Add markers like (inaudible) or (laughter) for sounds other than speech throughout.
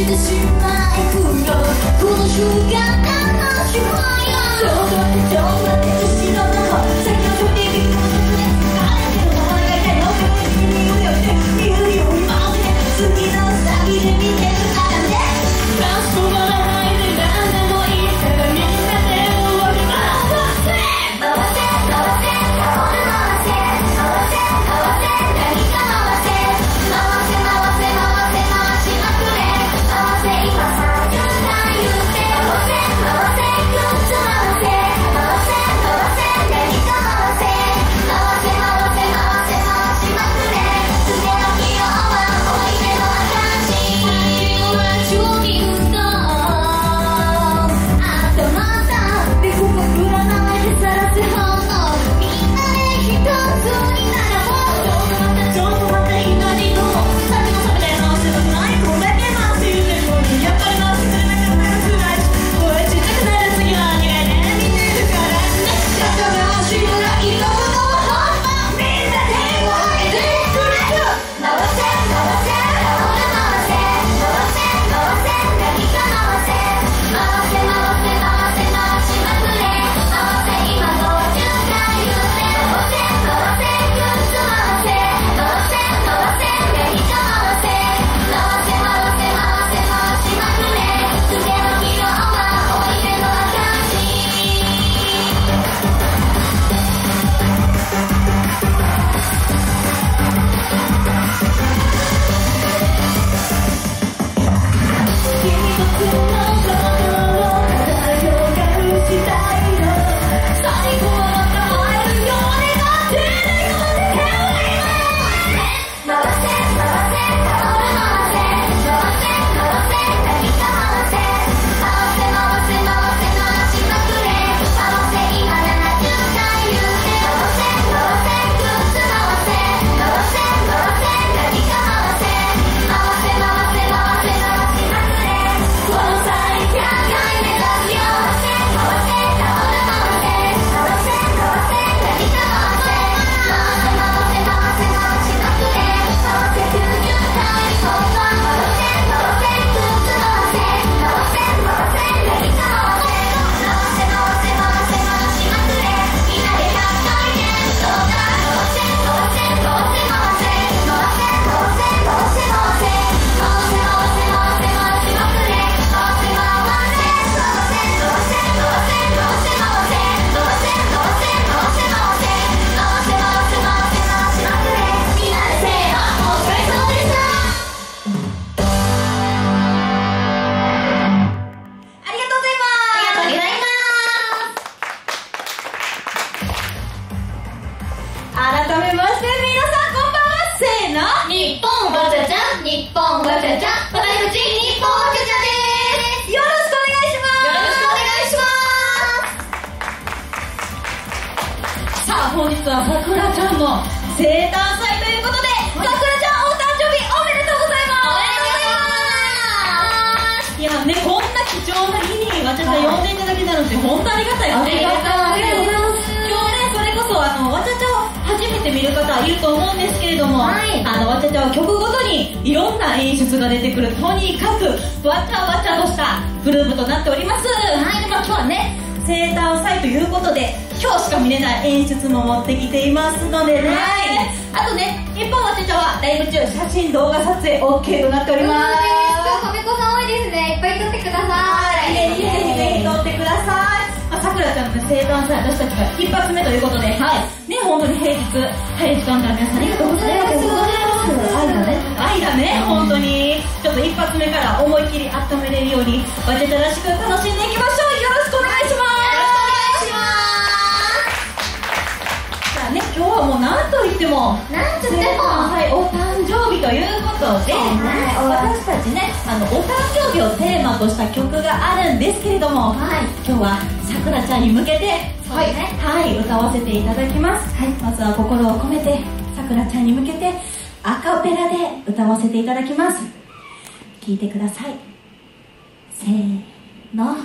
一的心愿生誕祭ということで、さくらちゃんお誕生日おめでとうございます。いやね、こんな貴重な日に私は呼んでいただけたのって本当ありがたいよね。ありがとうござい。ます今日ね、それこそあの、わちゃちゃを初めて見る方いると思うんですけれども、はい。あの、わちゃちゃは曲ごとにいろんな演出が出てくる、とにかくわちゃわちゃとしたグループとなっております。生誕祭ということで、今日しか見れない演出も持ってきていますのでね、あとね、日本わちゃちゃはライブ中、写真動画撮影 OK となっております。かめこさん多いですねいっぱい撮ってくださはい、いぜひぜひぜひ撮ってください。まあ、さくらちゃんのね生誕祭、私たちが一発目ということで、はい。ね、本当に平日、早い時間から皆さんありがとうございます。ありがとうございます愛だね愛だね、本当に。ちょっと一発目から思いっきり温めれるように、わちゃちゃらしく楽しんでいきましょう。はもう何と言っても、なんつっても。はい、お誕生日ということで、はい私たちねあのお誕生日をテーマとした曲があるんですけれども、はい。今日はさくらちゃんに向けてそうですね。はい、歌わせていただきます、はい、まずは心を込めてさくらちゃんに向けてアカペラで歌わせていただきます。聴いてください。せーの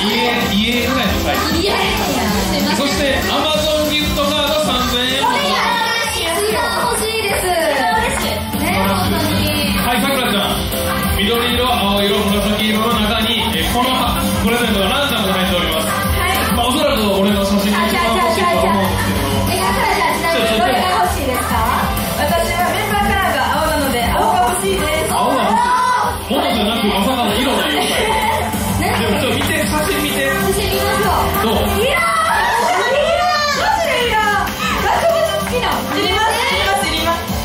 家家ぐらいのサイズ。そしてアマゾンギフトカード3000円はいさくらちゃん。緑色青色紫色の中にこのプレゼントは何だ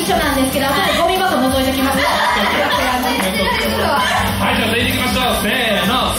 一緒なんですけど後でゴミ箱覗いてきますはいじゃあ全員でいきましょう。せーの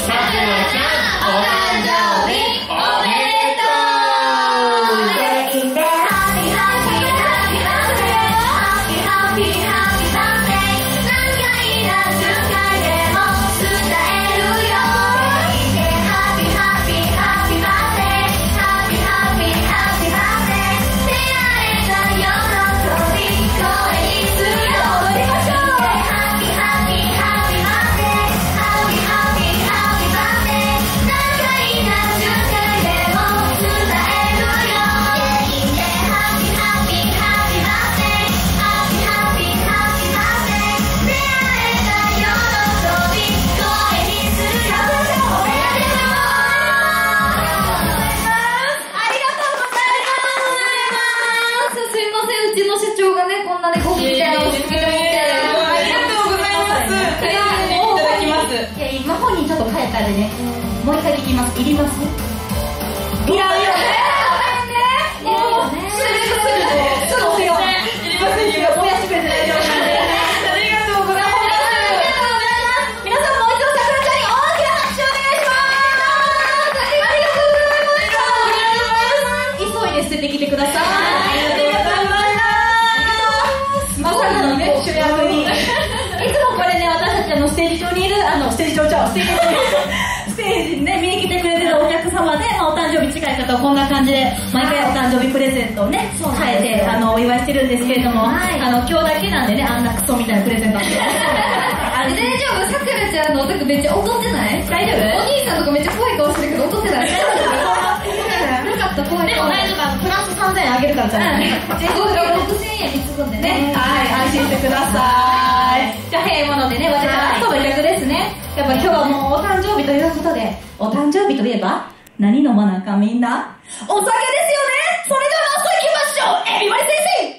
とこんな感じで毎回お誕生日プレゼントをね、変えてあのお祝いしてるんですけれども、はい、あの今日だけなんでねあんなクソみたいなプレゼント (laughs) 大丈夫？さくらちゃんのお宅めっちゃ怒ってない？大丈夫？お兄さんとかめっちゃ怖い顔してるけど怒ってない。なかった怖いでも大丈夫？あのプラス3000円あげるからじゃない6000円見積んでねはい安心してくださいじゃあ平和のでね我々との逆ですねやっぱ今日はもうお誕生日ということでお誕生日といえば何飲まなあかんみんな？お酒ですよね。それではお酒行きましょう。エビマリ先生。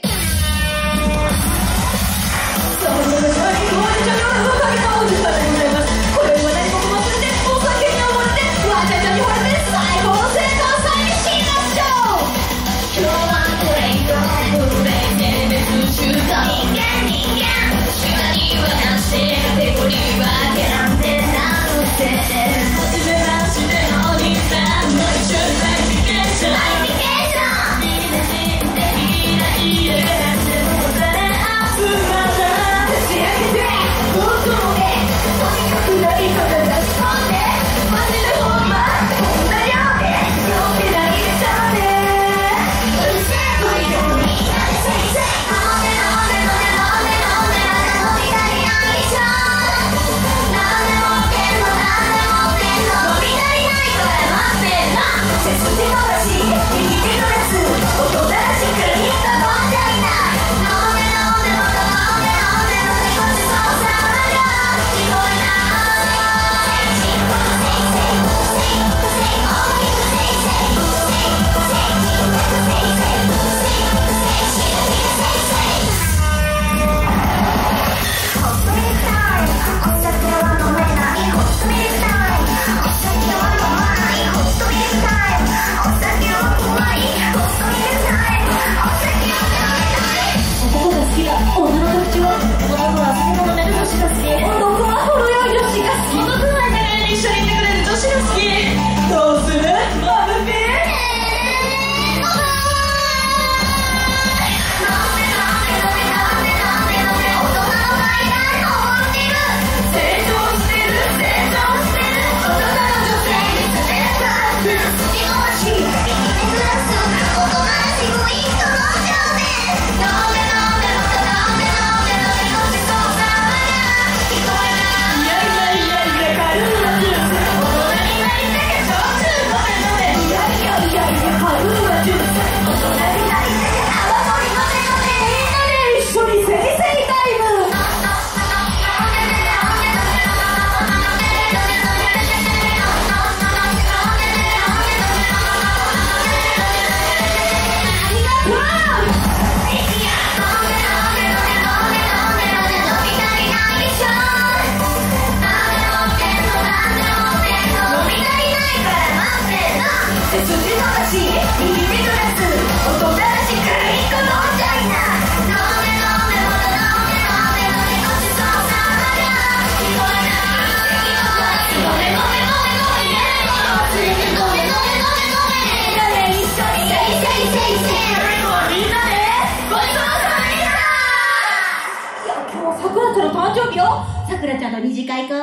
くらちゃんの二次会か。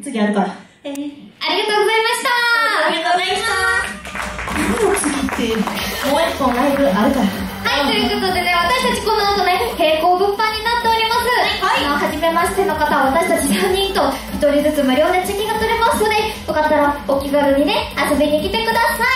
次あるから。えー、ありがとうございましたありがとうございました。次って、もう一本ライブあるから。はい、ということでね、私たちこの後ね、並行物販になっております。はい。あの、はじめましての方は私たち3人と1人ずつ無料でチェキが取れますので、よかったらお気軽にね、遊びに来てください。